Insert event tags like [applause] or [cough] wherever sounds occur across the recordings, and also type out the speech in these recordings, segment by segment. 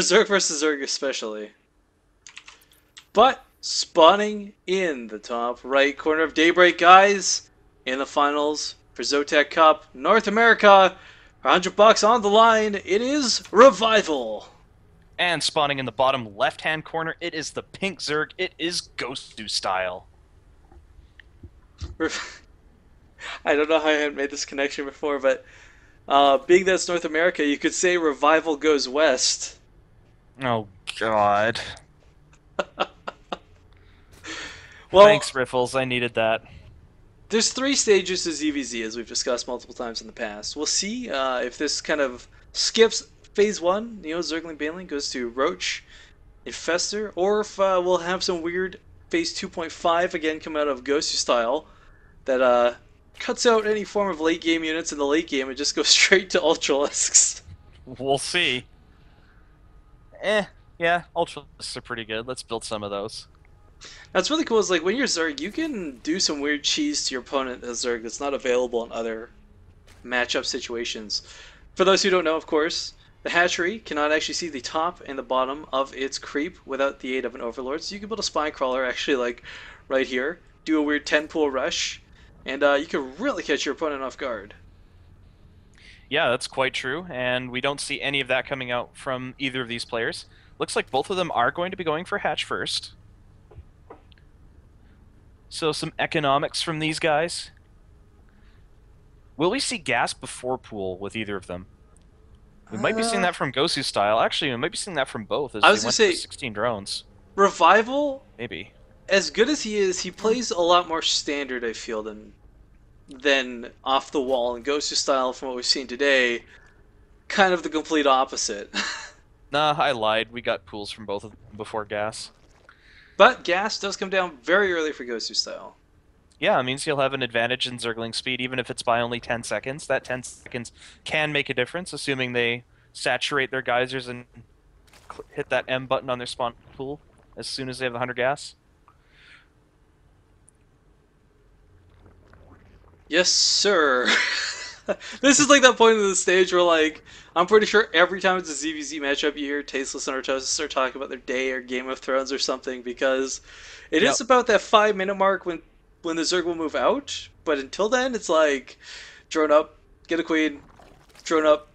Zerg versus Zerg especially. But spawning in the top right corner of Daybreak, guys, in the finals for Zotac Cup North America, 100 bucks on the line. It is Revival. And spawning in the bottom left-hand corner, it is the pink Zerg. It is Gosu style. [laughs] I don't know how I hadn't made this connection before, but uh, being that's North America, you could say Revival goes west. Oh God. [laughs] Well, Thanks, Riffles. I needed that. there's three stages to ZVZ, as we've discussed multiple times in the past. We'll see uh, if this kind of skips phase one, you know, Zergling Baneling goes to Roach, Infestor, or if uh, we'll have some weird phase 2.5 again come out of Gosu style that uh, cuts out any form of late game units in the late game and just goes [laughs] straight to Ultralisks. We'll see. Eh, yeah, Ultralisks are pretty good. Let's build some of those. That's really cool. Is like when you're Zerg, you can do some weird cheese to your opponent as Zerg that's not available in other matchup situations. For those who don't know, of course, the hatchery cannot actually see the top and the bottom of its creep without the aid of an overlord. So you can build a spine crawler [laughs] actually like right here, do a weird 10 pool rush, and uh, you can really catch your opponent off guard. Yeah, that's quite true, and we don't see any of that coming out from either of these players. Looks like both of them are going to be going for hatch first. So some economics from these guys. Will we see gas before pool with either of them? We might be seeing Uh, that from Gosu style. Actually, we might be seeing that from both. As I was they gonna went say- for 16 drones, Revival, maybe. as good as he is, he plays a lot more standard. I feel than than off the wall and Gosu style from what we've seen today. Kind of the complete opposite. [laughs] Nah, I lied. We got pools from both of them before gas. but gas does come down very early for Gosu style. Yeah, it means he'll have an advantage in Zergling speed, even if it's by only 10 seconds. That 10 seconds can make a difference, assuming they saturate their geysers and hit that M button on their spawn pool as soon as they have the 100 gas. Yes, sir. [laughs] this is like that point in the stage where, like, I'm pretty sure every time it's a ZVZ matchup, you hear Tasteless and Artosis start talking about their day or Game of Thrones or something because it is Yep. about that five minute mark when when the Zerg will move out. But until then, it's like drone up, get a queen, drone up,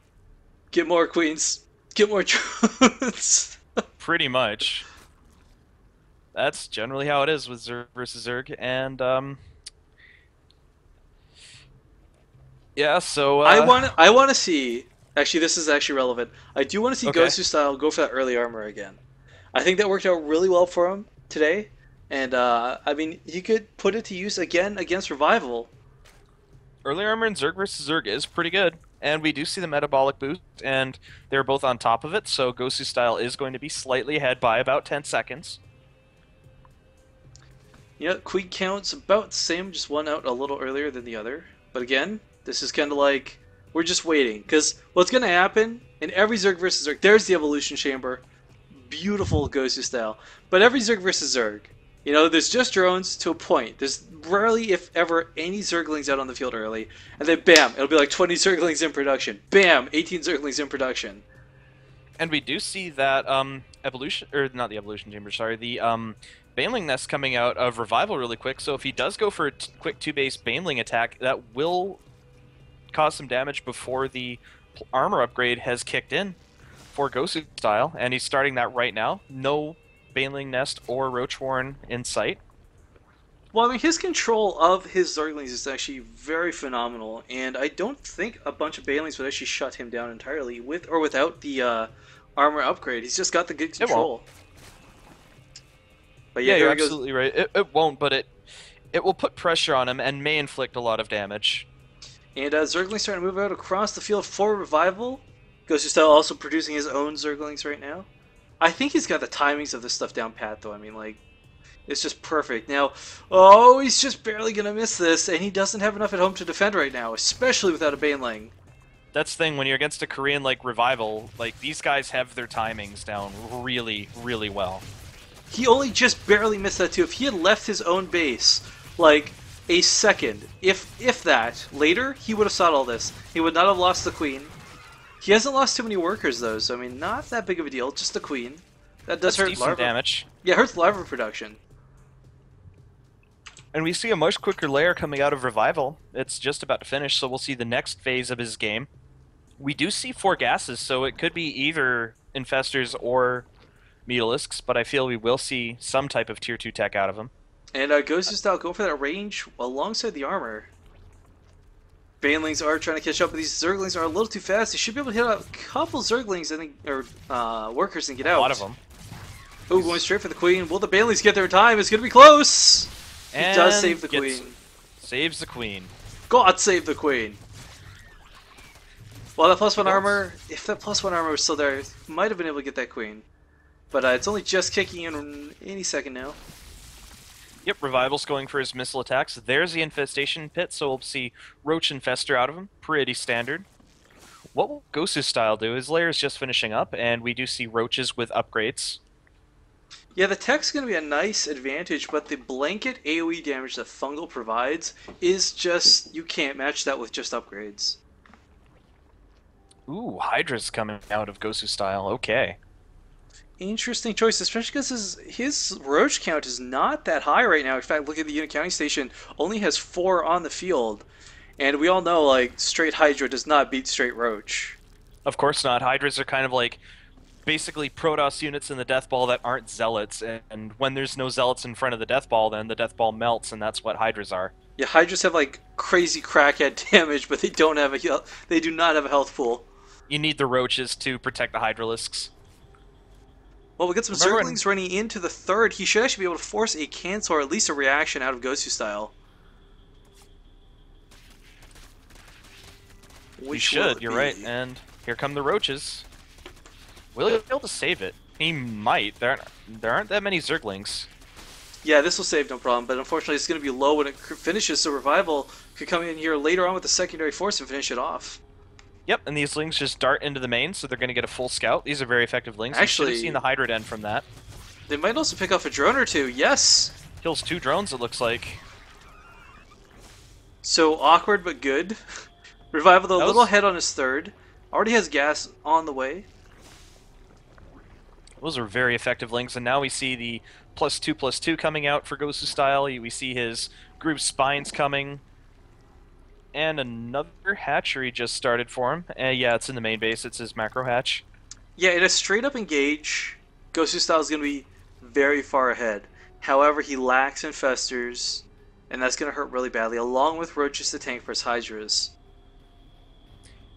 get more queens, get more [laughs] drones. Pretty much. That's generally how it is with Zerg versus Zerg, and, um. Yeah, so. Uh, I want I want to see. Actually, this is actually relevant. I do want to see Okay. Gosu style go for that early armor again. I think that worked out really well for him today, and uh, I mean he could put it to use again against revival. early armor in Zerg versus Zerg is pretty good, and we do see the metabolic boost, and they're both on top of it, so Gosu style is going to be slightly ahead by about 10 seconds. You know, Queen counts about the same, just one out a little earlier than the other. But again, this is kind of like we're just waiting because what's going to happen in every Zerg versus Zerg? There's the evolution chamber, beautiful Gosu style. But every Zerg versus Zerg, you know, there's just drones to a point. There's rarely, if ever, any Zerglings out on the field early, and then bam, it'll be like 20 Zerglings in production. Bam, 18 Zerglings in production. And we do see that um, evolution, or not the evolution chamber, sorry, the um, Baneling Nest coming out of Revival really quick, so if he does go for a quick two-base Baneling attack, that will cause some damage before the armor upgrade has kicked in for Gosu style, and he's starting that right now. No Baneling Nest or Roach Warren in sight. Well, I mean, his control of his Zerglings is actually very phenomenal, and I don't think a bunch of Banelings would actually shut him down entirely, with or without the uh, armor upgrade. He's just got the good control. But Yeah, yeah, you're absolutely right. It, it won't, but it it will put pressure on him and may inflict a lot of damage. And uh, Zergling's starting to move out across the field for revival. Gosu Style also producing his own Zerglings right now. I think he's got the timings of this stuff down pat, though. I mean, like, it's just perfect. Now, oh, he's just barely gonna miss this, and he doesn't have enough at home to defend right now, especially without a Baneling. That's the thing when you're against a Korean like Revival, like these guys have their timings down really, really well. He only just barely missed that too. If he had left his own base like a second, if if that later, he would have sought all this. He would not have lost the queen. He hasn't lost too many workers though, so I mean, not that big of a deal. Just the queen. That does That's hurt larva. damage. Yeah, it hurts larva production. And we see a much quicker lair coming out of Revival. It's just about to finish, so we'll see the next phase of his game. We do see four gases, so it could be either Infestors or Mutalisks, but I feel we will see some type of Tier 2 tech out of him. And uh, Gosu style go for that range alongside the armor. Banelings are trying to catch up, but these Zerglings are a little too fast. They should be able to hit a couple Zerglings and then, or uh, workers and get out. A lot of them. Oh, going straight for the Queen. Will the Banelings get there in time? It's going to be close. He does save the gets- Queen. Saves the Queen. God save the Queen. Well, that plus one armor, if that plus one armor was still there, might have been able to get that Queen. But uh, it's only just kicking in any second now. Yep, Revival's going for his missile attacks. There's the Infestation Pit, so we'll see Roach Infestor out of him. Pretty standard. What will Gosu style do? His lair is just finishing up, and we do see Roaches with upgrades. Yeah, the tech's going to be a nice advantage, but the blanket AoE damage that Fungal provides is just. You can't match that with just upgrades. Ooh, Hydra's coming out of Gosu style. Okay. Interesting choice, especially because his, his Roach count is not that high right now. In fact, look at the unit counting station, only has four on the field. And we all know, like, straight Hydra does not beat straight Roach. Of course not. Hydras are kind of like basically Protoss units in the Death Ball that aren't Zealots, and- when there's no Zealots in front of the Death Ball, then the Death Ball melts, and that's what Hydras are. Yeah, Hydras have, like, crazy crackhead [laughs] damage, but they don't have a heal- they do not have a health pool. You need the Roaches to protect the Hydralisks. Well, we get some Remember when- Zerglings running into the third. He should actually be able to force a cancel or at least a reaction out of Gosu style. You Which will should, you're be? right. And here come the roaches. Will he be able to save it? He might. There aren't, there aren't that many Zerglings. Yeah, this will save no problem, but unfortunately it's going to be low when it finishes, so Revival could come in here later on with the secondary force and finish it off. Yep, and these lings just dart into the main, so they're going to get a full scout. These are very effective lings. should Actually- seen the Hydra Den from that. They might also pick off a drone or two, yes! Kills two drones, it looks like. So awkward but good. [laughs] Revival, though, a That little ahead on his third. Already has gas on the way. Those are very effective links, and now we see the plus two plus two coming out for Gosu style. We see his group spines coming. And another hatchery just started for him. Uh, yeah, it's in the main base. It's his macro hatch. Yeah, in a straight up engage, Gosu style is going to be very far ahead. However, he lacks infestors, and that's going to hurt really badly, along with roaches to tank for his hydras.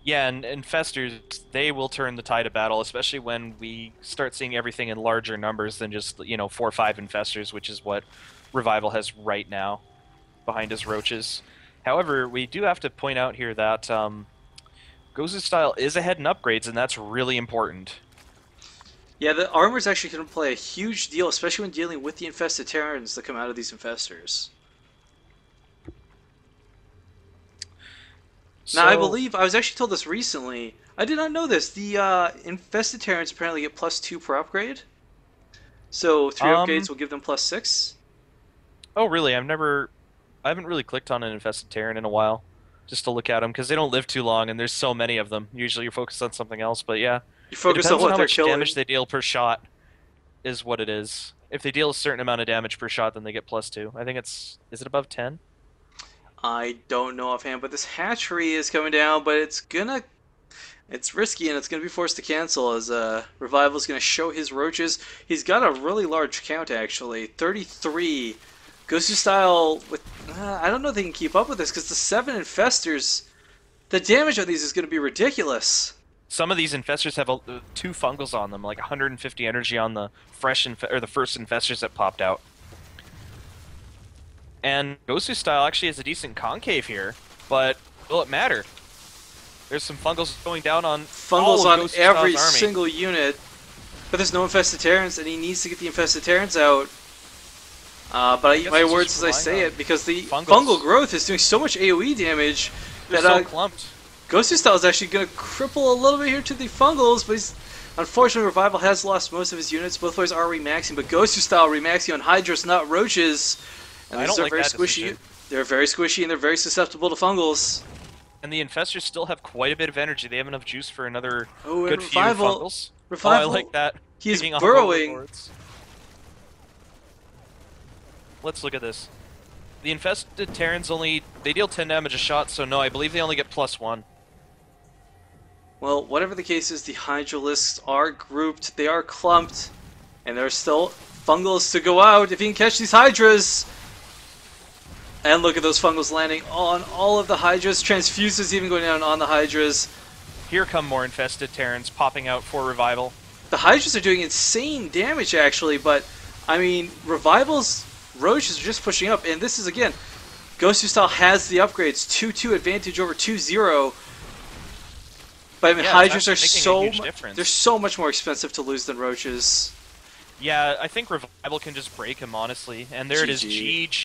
Yeah, and infestors, they will turn the tide of battle, especially when we start seeing everything in larger numbers than just, you know, four or five infestors, which is what Revival has right now behind his roaches. However, we do have to point out here that um, Gosu style is ahead in upgrades, and that's really important. Yeah, the armor is actually going to play a huge deal, especially when dealing with the infested Terrans that come out of these infestors. Now, I believe I was actually told this recently. I did not know this. The uh, infested Terrans apparently get plus two per upgrade. So three Um, upgrades will give them plus six. Oh, really? I've never, I haven't really clicked on an infested Terran in a while, just to look at them because they don't live too long, and there's so many of them. Usually, you're focused on something else, but yeah. You It focus depends on what how much killing. damage they deal per shot, is what it is. If they deal a certain amount of damage per shot, then they get plus two. I think it's is it above ten? I don't know offhand, but this hatchery is coming down, but it's gonna. It's risky and it's gonna be forced to cancel as uh, Revival's gonna show his roaches. He's got a really large count actually, 33. Gosu style with. Uh, I don't know if they can keep up with this because the seven infestors, the damage on these is gonna be ridiculous. Some of these infestors have a, uh, two fungals on them, like 150 energy on the fresh inf- or the first infestors that popped out. And Gosu style actually has a decent concave here, but will it matter? There's some fungals going down on all Fungals on every single unit, but there's no infested Terrans, and he needs to get the infested Terrans out. Uh, but I eat my words as I say it because the fungals. fungal growth is doing so much AoE damage that so uh, clumped. Gosu Style is actually going to cripple a little bit here to the fungals, but he's, unfortunately Revival has lost most of his units. Both players are remaxing, but Gosu Style remaxing on Hydras, not Roaches. And I these don't are like very squishy. They're very squishy and they're very susceptible to fungals. And the Infestors still have quite a bit of energy. They have enough juice for another Oh, good few revival. fungals. Revival. Oh, I like that. He's burrowing. Let's look at this. The infested Terrans only they deal 10 damage a shot, so no, I believe they only get plus one. Well, whatever the case is, the Hydralisks are grouped, they are clumped, and there's still fungals to go out if you can catch these Hydras. And look at those fungals landing on all of the Hydras. Transfuses even going down on the Hydras. Here come more infested Terrans popping out for revival. The Hydras are doing insane damage, actually, but I mean, Revival's Roaches are just pushing up, and this is again, Gosu Style has the upgrades 2 2 advantage over 2 0. But I mean, Yeah, Hydras are actually making a so huge mu- difference. they're so much more expensive to lose than Roaches. Yeah, I think revival can just break him honestly. And there it is, GG.